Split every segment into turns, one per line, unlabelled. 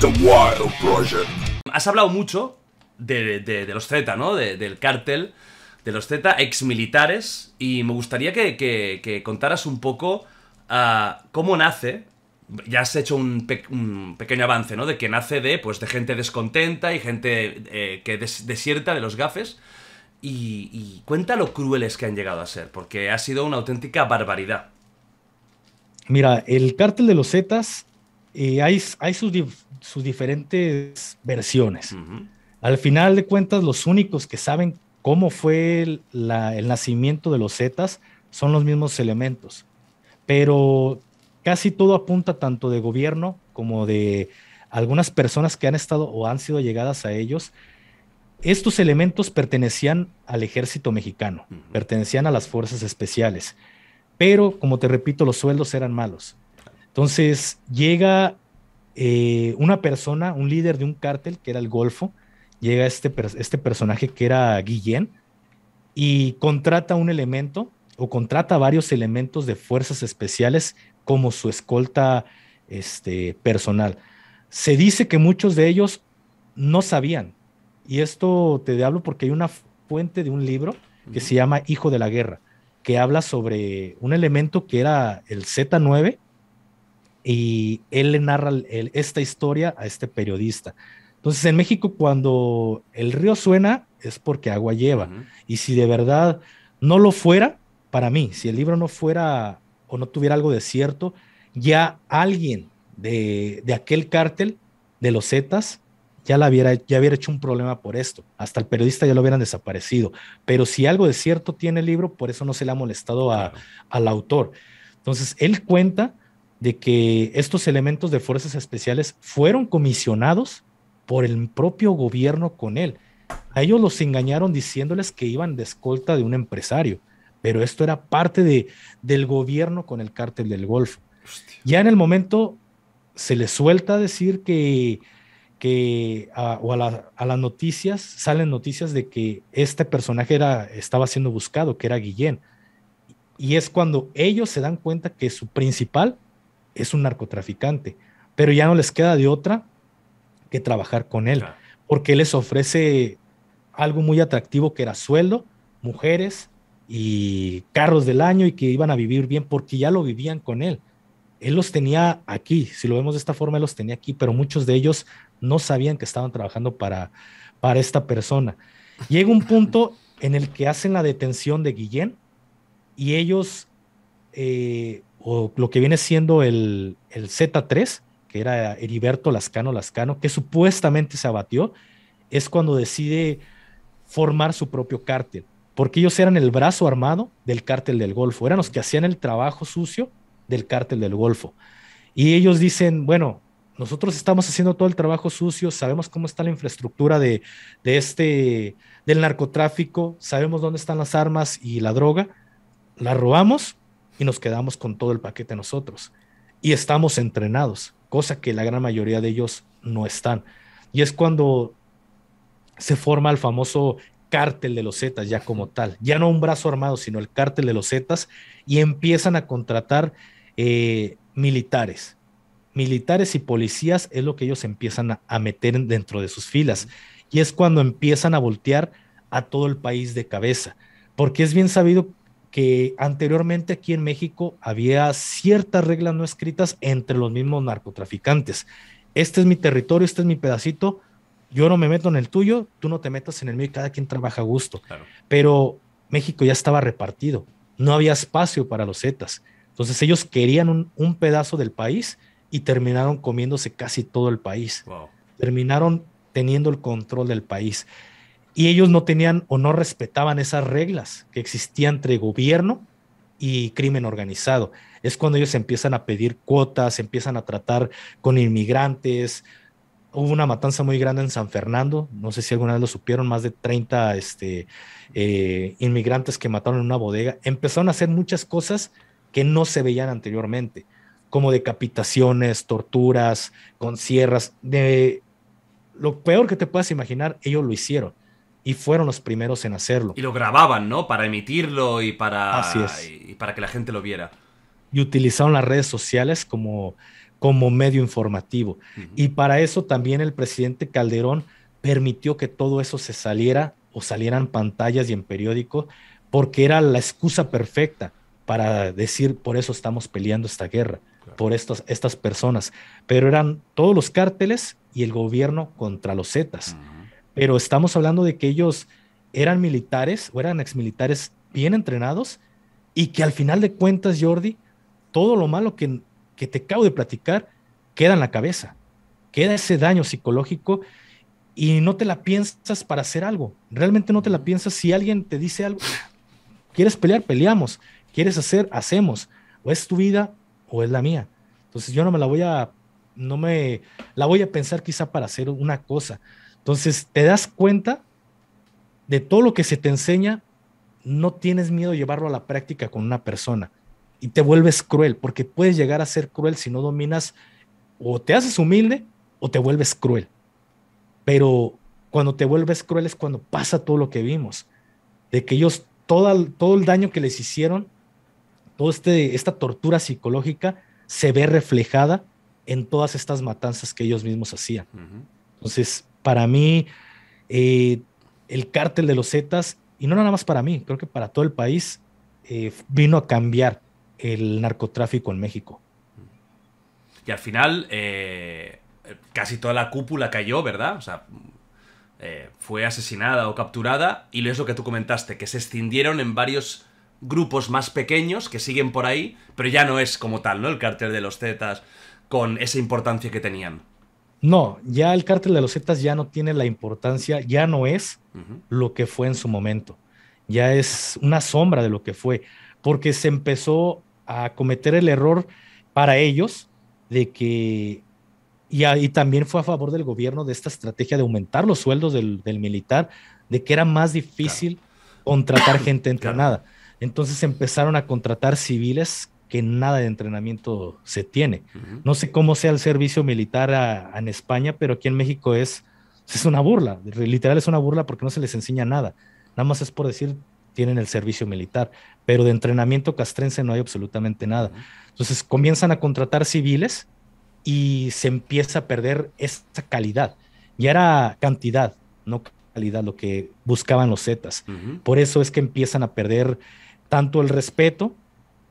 The Wild Project.
Has hablado mucho de, de- de los Z, ¿no? De- del cártel, de los Z, ex militares, y me gustaría que, que- que contaras un poco ah, cómo nace. Ya has hecho un, pe- un pequeño avance, ¿no? De que nace de, pues, de gente descontenta y gente eh, que des- desierta de los gafes. Y, y cuenta lo crueles que han llegado a ser, porque ha sido una auténtica barbaridad.
Mira, el cártel de los Zetas, eh, hay, hay sus, dif- sus diferentes versiones. Al final de cuentas, los únicos que saben cómo fue el, la- el nacimiento de los Zetas son los mismos elementos. Pero casi todo apunta tanto de gobierno como de algunas personas que han estado o han sido llegadas a ellos. Estos elementos pertenecían al ejército mexicano, pertenecían a las fuerzas especiales, pero como te repito, los sueldos eran malos. Entonces llega eh, una persona, un líder de un cártel, que era el Golfo, llega este, este personaje que era Guillén, y contrata un elemento o contrata varios elementos de fuerzas especiales como su escolta este, personal. Se dice que muchos de ellos no sabían, y esto te hablo porque hay una fuente de un libro que se llama Hijo de la Guerra, que habla sobre un elemento que era el Z9 y él le narra el- esta historia a este periodista. Entonces en México cuando el río suena es porque agua lleva. Y si de verdad no lo fuera, para mí, si el libro no fuera o no tuviera algo de cierto, ya alguien de, de aquel cártel de los Zetas ya, la hubiera, ya hubiera hecho un problema por esto. Hasta el periodista ya lo hubieran desaparecido. Pero si algo de cierto tiene el libro, por eso no se le ha molestado a,
Claro.
al autor. Entonces, él cuenta de que estos elementos de fuerzas especiales fueron comisionados por el propio gobierno con él. A ellos los engañaron diciéndoles que iban de escolta de un empresario, pero esto era parte de, del gobierno con el cártel del Golfo.
Hostia.
Ya en el momento se les suelta decir que, que a, o a, la- a las noticias salen noticias de que este personaje era, estaba siendo buscado, que era Guillén. Y es cuando ellos se dan cuenta que su principal es un narcotraficante, pero ya no les queda de otra que trabajar con él,
Claro.
porque él les ofrece algo muy atractivo que era sueldo, mujeres y carros del año y que iban a vivir bien porque ya lo vivían con él. Él los tenía aquí, si lo vemos de esta forma, él los tenía aquí, pero muchos de ellos no sabían que estaban trabajando para, para esta persona. Llega un punto en el que hacen la detención de Guillén y ellos, eh, o lo que viene siendo el, el Z3, que era Heriberto Lascano Lascano, que supuestamente se abatió, es cuando decide formar su propio cártel, porque ellos eran el brazo armado del cártel del Golfo, eran los que hacían el trabajo sucio del cártel del Golfo. Y ellos dicen, bueno, nosotros estamos haciendo todo el trabajo sucio, sabemos cómo está la infraestructura de, de este, del narcotráfico, sabemos dónde están las armas y la droga, la robamos y nos quedamos con todo el paquete nosotros. Y estamos entrenados, cosa que la gran mayoría de ellos no están. Y es cuando se forma el famoso cártel de los Zetas ya como tal, ya no un brazo armado, sino el cártel de los Zetas, y empiezan a contratar eh, militares. Militares y policías es lo que ellos empiezan a, a meter en- dentro de sus filas. Y es cuando empiezan a voltear a todo el país de cabeza. Porque es bien sabido que anteriormente aquí en México había ciertas reglas no escritas entre los mismos narcotraficantes. Este es mi territorio, este es mi pedacito, yo no me meto en el tuyo, tú no te metas en el mío y cada quien trabaja a gusto.
Claro.
Pero México ya estaba repartido, no había espacio para los Zetas. Entonces ellos querían un, un pedazo del país y terminaron comiéndose casi todo el país.
Wow.
Terminaron teniendo el control del país. Y ellos no tenían o no respetaban esas reglas que existían entre gobierno y crimen organizado. Es cuando ellos empiezan a pedir cuotas, empiezan a tratar con inmigrantes. Hubo una matanza muy grande en San Fernando, no sé si alguna vez lo supieron, más de 30 este, eh, inmigrantes que mataron en una bodega. Empezaron a hacer muchas cosas que no se veían anteriormente, como decapitaciones, torturas, con sierras. De lo peor que te puedas imaginar, ellos lo hicieron y fueron los primeros en hacerlo.
Y lo grababan, ¿no? Para emitirlo y para,
Así es.
y para que la gente lo viera.
y utilizaron las redes sociales como como medio informativo. Y para eso también el presidente Calderón permitió que todo eso se saliera o salieran pantallas y en periódico, porque era la excusa perfecta para decir, por eso estamos peleando esta guerra, por estas, estas personas. Pero eran todos los cárteles y el gobierno contra los Zetas. Pero estamos hablando de que ellos eran militares o eran exmilitares bien entrenados y que al final de cuentas, Jordi, todo lo malo que, que te acabo de platicar queda en la cabeza, queda ese daño psicológico y no te la piensas para hacer algo. Realmente no te la piensas si alguien te dice algo. ¿Quieres pelear? Peleamos. ¿Quieres hacer? Hacemos. O es tu vida o es la mía. Entonces yo no me la voy a, no me, la voy a pensar quizá para hacer una cosa. Entonces te das cuenta de todo lo que se te enseña, no tienes miedo de llevarlo a la práctica con una persona y te vuelves cruel, porque puedes llegar a ser cruel si no dominas o te haces humilde o te vuelves cruel. Pero cuando te vuelves cruel es cuando pasa todo lo que vimos, de que ellos, todo, todo el daño que les hicieron, toda este, esta tortura psicológica se ve reflejada en todas estas matanzas que ellos mismos hacían. Entonces, para mí, eh, el cártel de los Zetas, y no nada más para mí, creo que para todo el país, eh, vino a cambiar el narcotráfico en México.
Y al final, eh, casi toda la cúpula cayó, ¿verdad? O sea, fue asesinada o capturada y es lo que tú comentaste, que se escindieron en varios grupos más pequeños que siguen por ahí, pero ya no es como tal, ¿no? El cártel de los Zetas con esa importancia que tenían.
No, ya el cártel de los Zetas ya no tiene la importancia, ya no es lo que fue en su momento, ya es una sombra de lo que fue, porque se empezó a cometer el error para ellos de que y, también fue a favor del gobierno de esta estrategia de aumentar los sueldos del, militar, de que era más difícil contratar gente entrenada. Entonces empezaron a contratar civiles que nada de entrenamiento se tiene. No sé cómo sea el servicio militar en España, pero aquí en México es, es una burla, literal es una burla porque no se les enseña nada. Nada más es por decir, tienen el servicio militar, pero de entrenamiento castrense no hay absolutamente nada. Entonces comienzan a contratar civiles y se empieza a perder esa calidad. Ya era cantidad, no calidad, lo que buscaban los Zetas. Por eso es que empiezan a perder tanto el respeto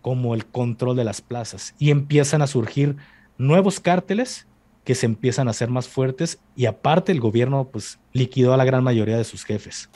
como el control de las plazas y empiezan a surgir nuevos cárteles que se empiezan a hacer más fuertes y aparte el gobierno pues liquidó a la gran mayoría de sus jefes.